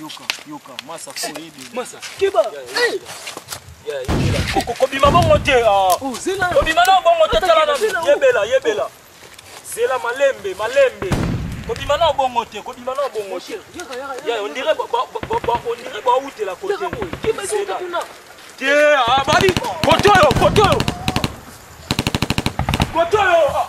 yoka yoka masa ko yebe masa keba hey kobima bongo te ah. oh, kobima na bongo te tala na yebela yebela zela malembe malembe kobima na bongo te kobima na bongo te ondire bautela kote te ah, bali kote oyo kote oyo kote oyo ah.